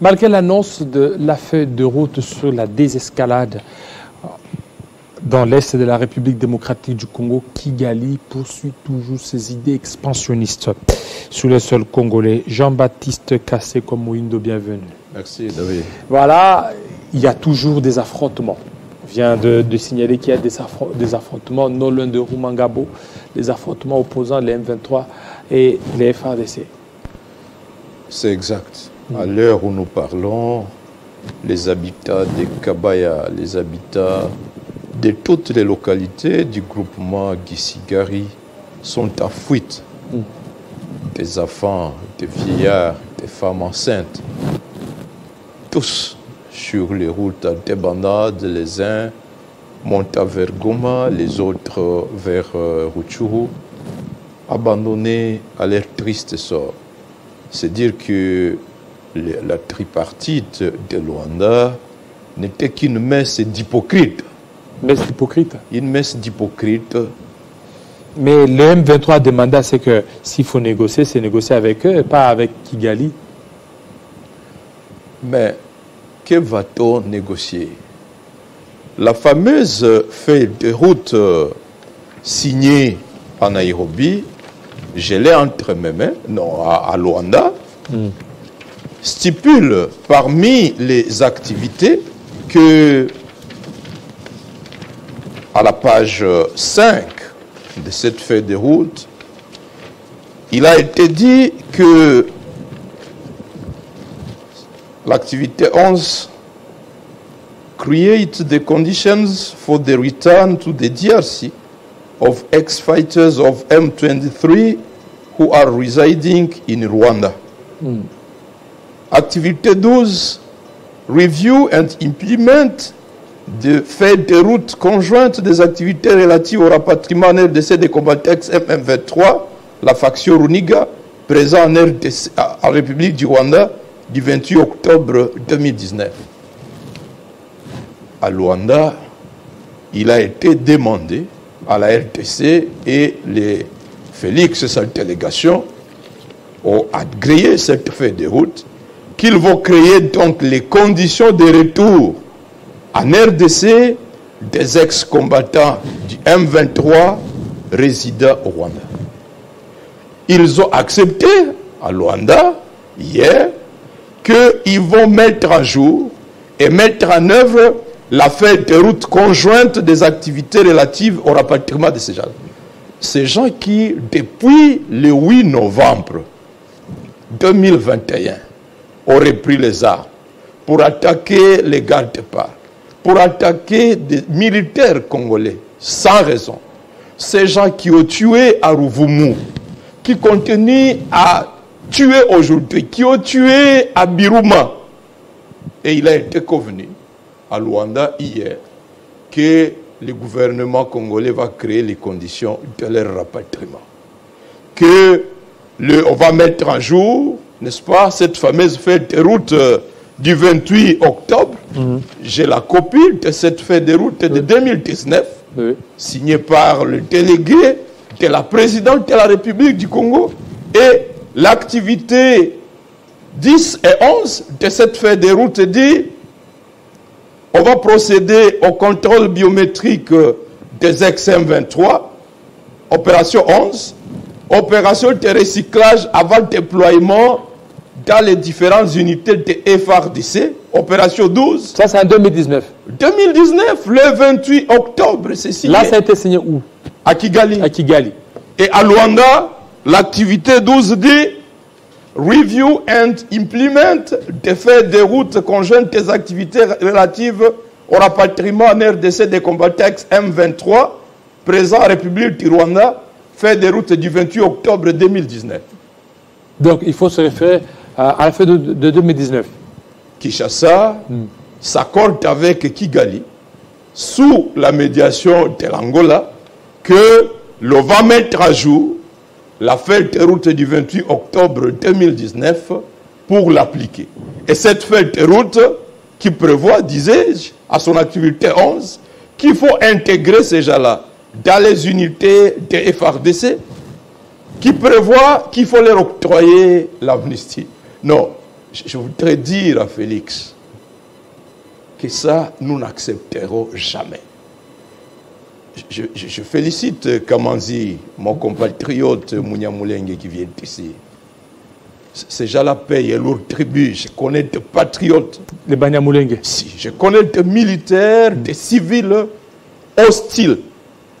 Malgré l'annonce de la feuille de route sur la désescalade dans l'est de la République démocratique du Congo, Kigali poursuit toujours ses idées expansionnistes sur le sol congolais. Jean-Baptiste Kassé comme Moïndo, bienvenue. Merci David. Voilà, il y a toujours des affrontements. On vient de, de signaler qu'il y a des, affron- des affrontements non loin de Rumangabo, des affrontements opposant les M23 et les FARDC. C'est exact. À l'heure où nous parlons, les habitats de Kabaya, les habitats de toutes les localités du groupement Gisigari sont à fuite. Des enfants, des vieillards, des femmes enceintes, tous sur les routes à débandade, les uns montent vers Goma, les autres vers euh, Rutshuru, abandonnés à leur triste sort. C'est dire que la tripartite de Luanda n'était qu'une messe d'hypocrites. Mais c'est hypocrite. Une messe d'hypocrites. Mais le M23 a demandé à ce que s'il faut négocier, c'est négocier avec eux et pas avec Kigali. Mais que va-t-on négocier? La fameuse feuille de route euh, signée à Nairobi, je l'ai entre mes mains, non, à, à Luanda, stipule parmi les activités que à la page 5 de cette feuille de route, il a été dit que l'activité 11 create the conditions for the return to the DRC of ex-fighters of M23 who are residing in Rwanda. Activité 12, review and implement de fait de route conjointe des activités relatives au rapatriement en RDC des combattants MM23, la faction Runiga, présent en, RDC, en République du Rwanda du 28 octobre 2019. À Luanda, il a été demandé à la RDC et les Félix et sa délégation ont agréé cette feuille de route qu'ils vont créer donc les conditions de retour en RDC des ex-combattants du M23 résidant au Rwanda. Ils ont accepté à Luanda hier qu'ils vont mettre à jour et mettre en œuvre la feuille de route conjointe des activités relatives au rapatriement de ces gens. Ces gens qui, depuis le 8 novembre 2021, auraient pris les armes pour attaquer les gardes-parts, pour attaquer des militaires congolais, sans raison. Ces gens qui ont tué à Rouvoumou, qui continuent à tuer aujourd'hui, qui ont tué à Biruma. Et il a été convenu à Luanda hier que le gouvernement congolais va créer les conditions de leur rapatriement. Que le, on va mettre en jour, n'est-ce pas, cette fameuse fête de route euh, du 28 octobre. J'ai la copie de cette fête de route de 2019, Oui. signée par le délégué de la présidente de la République du Congo et l'activité 10 et 11 de cette fête de route dit on va procéder au contrôle biométrique des ex-M23, opération 11, opération de recyclage avant déploiement dans les différentes unités de FRDC, opération 12, Ça, c'est en 2019. 2019, le 28 octobre, c'est signé Là, ça a été signé où? À Kigali. À Kigali. Et à Luanda, l'activité 12 dit Review and implement des faits de route conjointes des activités relatives au rapatriement en RDC des combattants M23 présents en République du Rwanda, fait de route du 28 octobre 2019. Donc, il faut se référer à, la fin de, de 2019. Kinshasa s'accorde avec Kigali sous la médiation de l'Angola que l'on va mettre à jour la feuille de route du 28 octobre 2019 pour l'appliquer. Et cette feuille de route qui prévoit, disais-je, à son activité 11, qu'il faut intégrer ces gens-là dans les unités de FRDC, qui prévoit qu'il faut leur octroyer l'amnistie. Non, je, voudrais dire à Félix que ça, nous n'accepterons jamais. Je, je- je félicite Kamanzi, mon compatriote Mounia Moulengue qui vient ici. Ces gens-là payent lourd tribut. Je connais des patriotes, Les Banyamulenge. si, je connais des militaires, des civils hostiles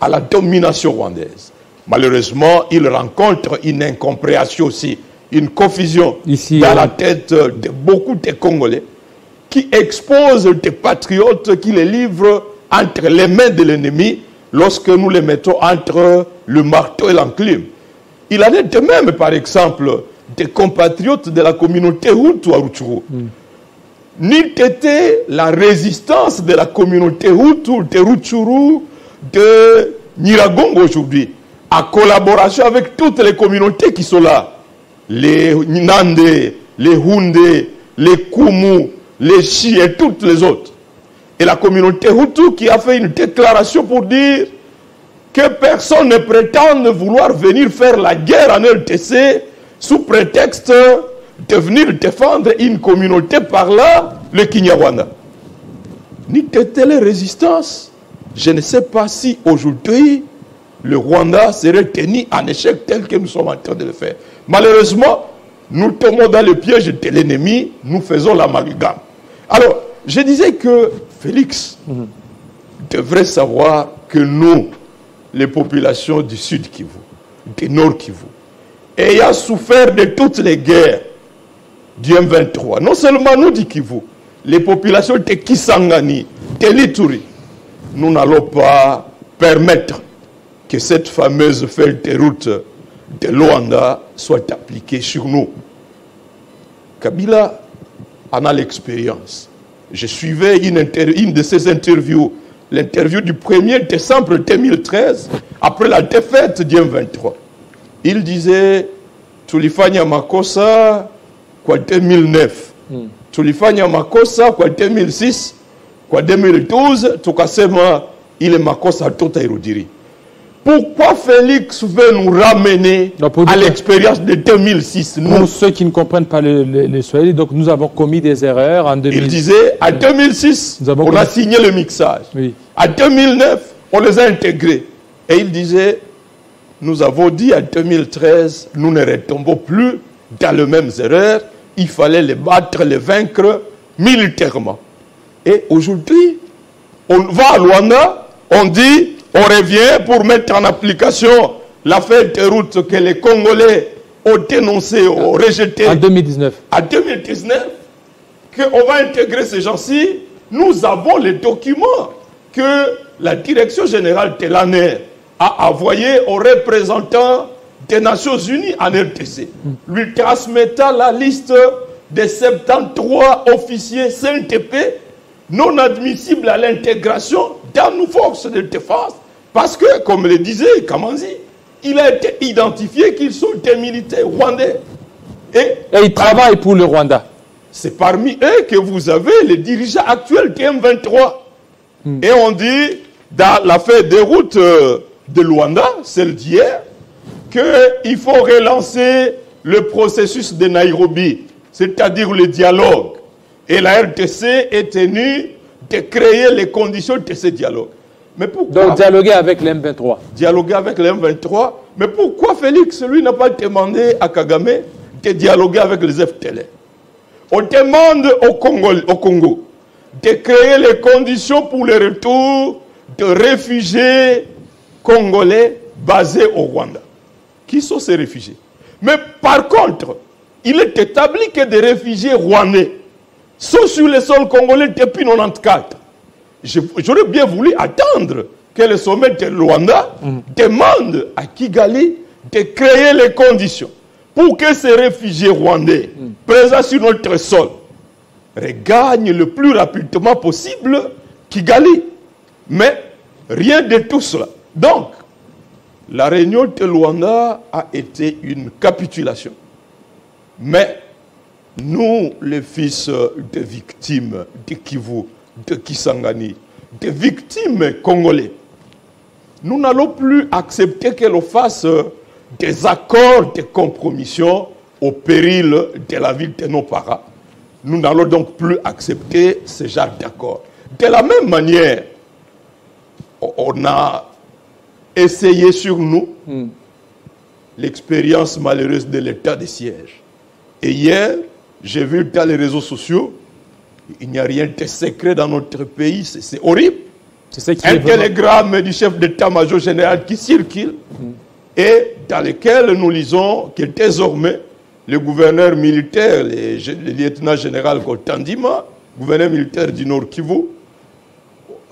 à la domination rwandaise. Malheureusement, ils rencontrent une incompréhension aussi, une confusion Ici, dans la tête de beaucoup de Congolais qui exposent des patriotes qui les livrent entre les mains de l'ennemi lorsque nous les mettons entre le marteau et l'enclume. Il en est de même, par exemple, des compatriotes de la communauté Hutu à Rutshuru. N'eût été la résistance de la communauté Hutu, de Rutshuru, de Niragongo aujourd'hui, en collaboration avec toutes les communautés qui sont là, les Nande, les Hunde, les Kumu, les Chi et toutes les autres. Et la communauté Hutu qui a fait une déclaration pour dire que personne ne prétende vouloir venir faire la guerre en RTC sous prétexte de venir défendre une communauté par là, le Kinyarwanda. Ni telle résistance, je ne sais pas si aujourd'hui le Rwanda serait tenu en échec tel que nous sommes en train de le faire. Malheureusement, nous tombons dans le piège de l'ennemi, nous faisons l'amalgame. Alors, je disais que Félix devrait savoir que nous, les populations du Sud Kivu, du Nord Kivu, ayant souffert de toutes les guerres du M23, non seulement nous du Kivu, les populations de Kisangani, de Lituri, nous n'allons pas permettre que cette fameuse feuille de route de Luanda soit appliquée sur nous. Kabila en a l'expérience. Je suivais une, de ses interviews, l'interview du 1er décembre 2013, après la défaite du M23. Il disait, tulifanya makosa kwa 2009, tulifanya makosa kwa 2006, kwa 2012, tukasema ile makosa hatutairudiri. Pourquoi Félix veut nous ramener à l'expérience de 2006 nous, Pour ceux qui ne comprennent pas le, le, le Swahili, donc nous avons commis des erreurs en Il 2000. disait, à 2006, Nous avons on a signé le mixage. Oui. À 2009, on les a intégrés. Et il disait, nous avons dit à 2013, nous ne retombons plus dans les mêmes erreurs. Il fallait les battre, les vaincre militairement. Et aujourd'hui, on va à Luanda, on dit, on revient pour mettre en application la feuille de route que les Congolais ont dénoncée, ont rejetée En 2019. à 2019 qu'on va intégrer ces gens-ci, nous avons les documents que la direction générale de l'ANER a envoyés aux représentants des Nations Unies en RTC, lui transmettant la liste des 73 officiers CNTP non admissibles à l'intégration dans nos forces de défense, parce que, comme le disait Kamanzi, il a été identifié qu'ils sont des militaires rwandais. Et Et ils travaillent pour le Rwanda. c'est parmi eux que vous avez les dirigeants actuels du M23. Et on dit, dans l'affaire des routes euh, de Luanda, celle d'hier, qu'il faut relancer le processus de Nairobi, c'est-à-dire le dialogue. Et la RTC est tenue de créer les conditions de ce dialogue. Mais pourquoi? Donc dialoguer avec l'M23. dialoguer avec les M23. Mais pourquoi Félix, lui, n'a pas demandé à Kagame de dialoguer avec les FTL On demande au Congo, au Congo de créer les conditions pour le retour de réfugiés congolais basés au Rwanda. Qui sont ces réfugiés? Mais par contre, il est établi que des réfugiés rwandais sont sur le sol congolais depuis 1994. J'aurais bien voulu attendre que le sommet de Luanda demande à Kigali de créer les conditions pour que ces réfugiés rwandais présents sur notre sol regagnent le plus rapidement possible Kigali. Mais rien de tout cela. Donc, la réunion de Luanda a été une capitulation. Mais nous, les fils de victimes de Kivu, de Kisangani, des victimes congolais, nous n'allons plus accepter que l'on fasse des accords de compromission au péril de la ville de nos parents. Nous n'allons donc plus accepter ce genre d'accord. De la même manière, on a essayé sur nous l'expérience malheureuse de l'état de siège. Et hier, j'ai vu dans les réseaux sociaux, il n'y a rien de secret dans notre pays, c'est horrible. C'est un télégramme du chef d'état-major général qui circule et dans lequel nous lisons que désormais le gouverneur militaire, le, lieutenant général Kotandima, gouverneur militaire du Nord Kivu,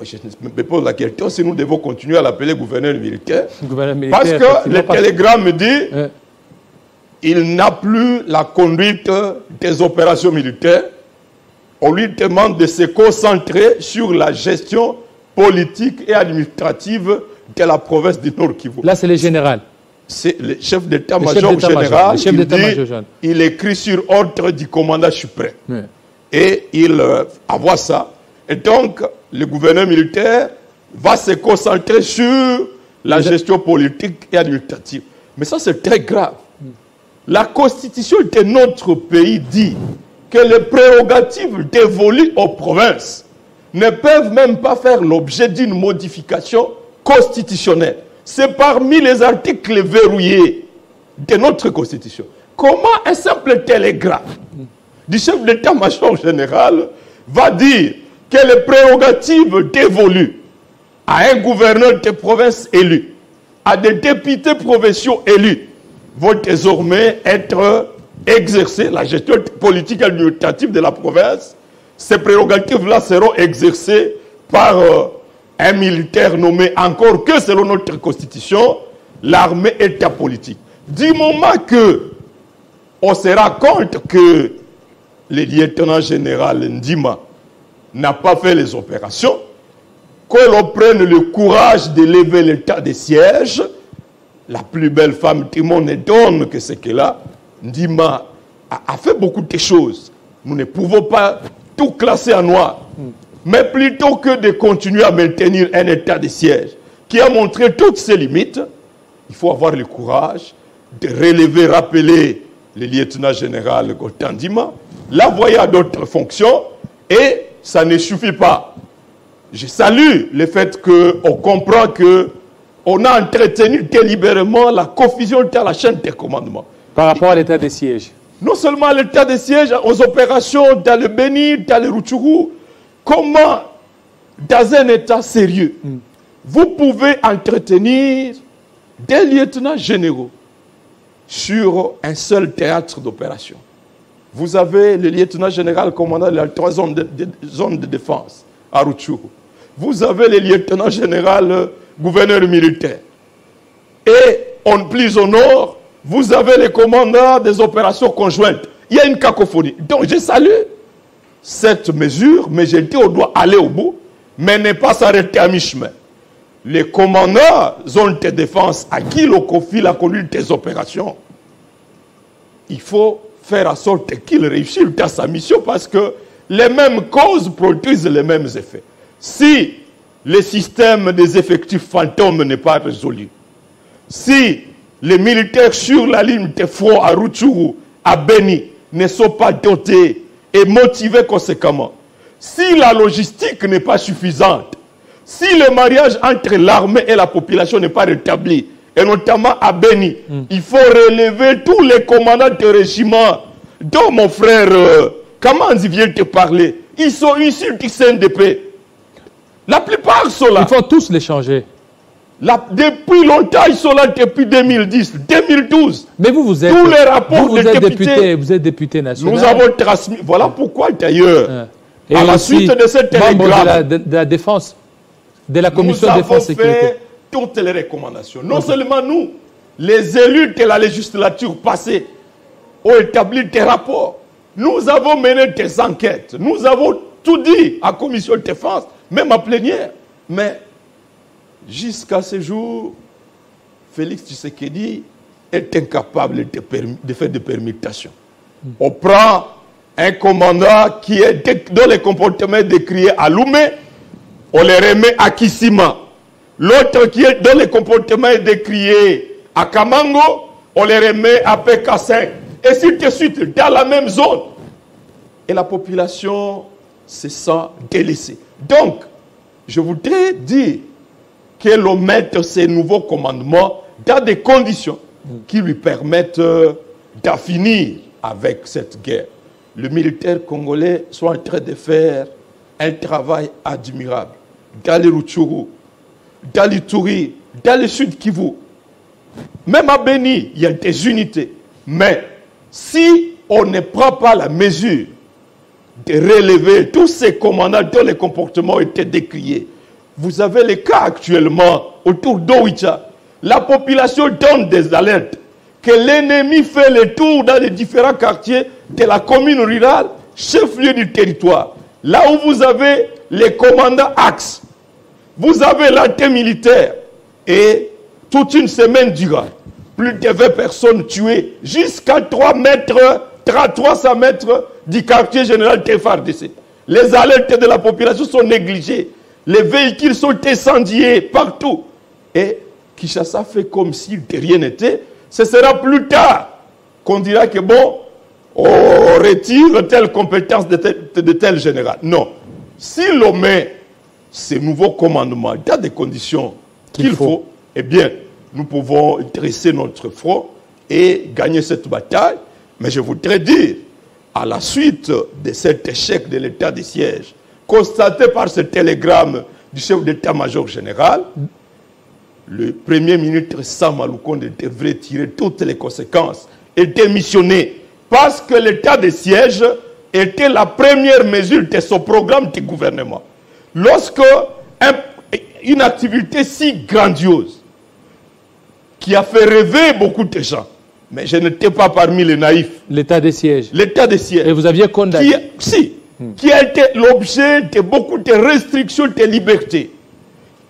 je me pose la question si nous devons continuer à l'appeler gouverneur militaire. parce que le télégramme dit il n'a plus la conduite des opérations militaires. On lui demande de se concentrer sur la gestion politique et administrative de la province du Nord Kivu. Là, c'est le général. C'est le chef d'état-major général. Chef il, dit, il écrit sur ordre du commandant suprême. Et il euh, voit ça. Et donc, le gouverneur militaire va se concentrer sur la gestion politique et administrative. Mais ça, c'est très grave. La constitution de notre pays dit que les prérogatives dévolues aux provinces ne peuvent même pas faire l'objet d'une modification constitutionnelle. C'est parmi les articles verrouillés de notre constitution. Comment un simple télégraphe du chef d'état-major général va dire que les prérogatives dévolues à un gouverneur de province élu, à des députés provinciaux élus, vont désormais être exercées, la gestion politique administrative de la province, ces prérogatives-là seront exercées par euh, un militaire nommé encore que selon notre constitution, l'armée état politique. Du moment que on se rend compte que le lieutenant général Ndima n'a pas fait les opérations, que l'on prenne le courage de lever l'état de siège, la plus belle femme du monde ne donne que ce qu'elle a, Ndima a, fait beaucoup de choses. Nous ne pouvons pas tout classer en noir. Mais plutôt que de continuer à maintenir un état de siège qui a montré toutes ses limites, il faut avoir le courage de relever, rappeler le lieutenant général Gotandima, l'envoyer à d'autres fonctions, et ça ne suffit pas. Je salue le fait qu'on comprend que on a entretenu délibérément la confusion dans la chaîne des commandements. Par rapport à l'état de siège non seulement l'état de siège, aux opérations dans le Béni, dans le Rutshuru, comment, dans un état sérieux, hmm. vous pouvez entretenir des lieutenants généraux sur un seul théâtre d'opération. Vous avez le lieutenant général commandant de la troisième zone de, défense à Rutshuru. Vous avez le lieutenant général euh, gouverneur militaire. Et en plus au nord, vous avez les commandants des opérations conjointes. Il y a une cacophonie. Donc je salue cette mesure, mais j'ai dit on doit aller au bout, mais ne pas s'arrêter à mi-chemin. Les commandants zone de défense à qui l'on confie la conduite des opérations, il faut faire en sorte qu'ils réussissent dans sa mission parce que les mêmes causes produisent les mêmes effets. Si le système des effectifs fantômes n'est pas résolu, si les militaires sur la ligne de front à Rutshuru, à Beni, ne sont pas dotés et motivés conséquemment. Si la logistique n'est pas suffisante, si le mariage entre l'armée et la population n'est pas rétabli, et notamment à Beni, hmm. il faut relever tous les commandants de régiment dont mon frère euh, comment ils vient te parler. Ils sont issus du CNDP. La plupart sont là. Il faut tous les changer depuis longtemps, ils sont là depuis 2010, 2012. Mais vous, vous êtes, Tous les rapports vous, êtes député, vous êtes député national. Nous avons transmis. Voilà pourquoi d'ailleurs, Et à la suite de cette télégramme, de la, défense, de la commission de défense sécurité. Nous avons fait toutes les recommandations. Non seulement nous, les élus de la législature passée ont établi des rapports. Nous avons mené des enquêtes. Nous avons tout dit à la commission de défense, même à plénière. Mais Jusqu'à ce jour, Félix Tshisekedi est incapable de, faire des permutations. On prend un commandant qui est dans les comportements décriés à Loumé, on les remet à Kissima. L'autre qui est dans les comportements décriés à Kamango, on les remet à PK5. Et si de suite, dans la même zone. et la population se sent délaissée. Donc, je voudrais dire que l'on mette ces nouveaux commandements dans des conditions qui lui permettent euh, d'affinir avec cette guerre. Le militaire congolais soit en train de faire un travail admirable dans les Rutshuru, dans les Touri, dans le sud Kivu. Même à Beni, il y a des unités. Mais si on ne prend pas la mesure de relever tous ces commandants dont les comportements été décriés, vous avez les cas actuellement autour d'Oicha. La population donne des alertes que l'ennemi fait le tour dans les différents quartiers de la commune rurale, chef-lieu du territoire. Là où vous avez les commandants axes, vous avez l'arté militaire et toute une semaine durant, plus de 20 personnes tuées jusqu'à 3 mètres, 300 mètres du quartier général TFRDC. Les alertes de la population sont négligées. Les véhicules sont incendiés partout. Et Kishasa fait comme si rien n'était. Ce sera plus tard qu'on dira que bon, on retire telle compétence de tel, de tel général. Non. Si l'on met ces nouveaux commandements dans des conditions qu'il faut. eh bien, nous pouvons dresser notre front et gagner cette bataille. Mais je voudrais dire, à la suite de cet échec de l'état de siège, constaté par ce télégramme du chef d'état-major général, le premier ministre Samaloukonde devrait tirer toutes les conséquences et démissionner parce que l'état de siège était la première mesure de son programme de gouvernement. Lorsque une activité si grandiose qui a fait rêver beaucoup de gens, mais je n'étais pas parmi les naïfs. L'état de siège. L'état de siège. Et vous aviez condamné. Qui, si, qui a été l'objet de beaucoup de restrictions de liberté,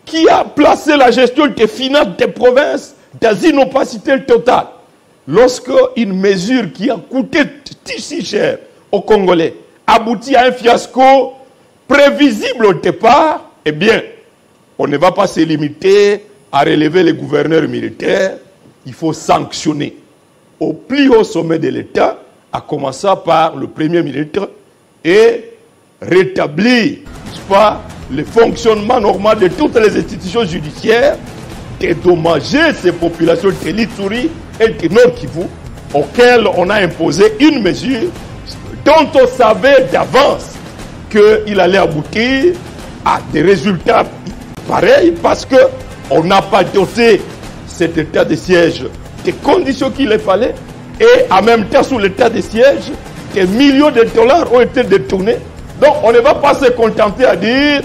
qui a placé la gestion des finances des provinces dans une opacité totale. Lorsque une mesure qui a coûté si cher aux Congolais aboutit à un fiasco prévisible au départ, eh bien, on ne va pas se limiter à relever les gouverneurs militaires, il faut sanctionner au plus haut sommet de l'État, à commencer par le premier ministre, et rétablir pas, le fonctionnement normal de toutes les institutions judiciaires, dédommager ces populations de l'Ituri et de Nord Kivu, auxquelles on a imposé une mesure dont on savait d'avance qu'il allait aboutir à des résultats pareils parce qu'on n'a pas doté cet état de siège des conditions qu'il fallait et en même temps sous l'état de siège, des millions de dollars ont été détournés. Donc on ne va pas se contenter à dire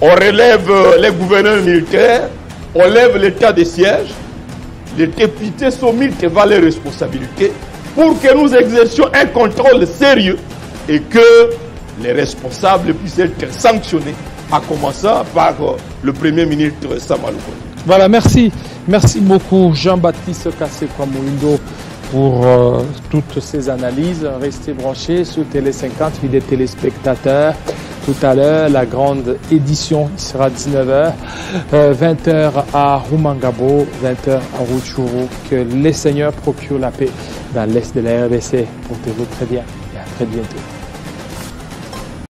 on relève les gouverneurs militaires, on lève l'état de siège, les députés sont mis devant les responsabilités pour que nous exercions un contrôle sérieux et que les responsables puissent être sanctionnés, à commencer par euh, le Premier ministre Samalouko. Voilà, merci. Merci beaucoup Jean-Baptiste Kassekwa Mouindo pour euh, toutes ces analyses. Restez branchés sur Télé 50, des téléspectateurs. Tout à l'heure, la grande édition sera 19h, 20h à Rumangabo, 20h à Rutshuru. Que les seigneurs procurent la paix dans l'est de la RDC. Portez-vous très bien et à très bientôt.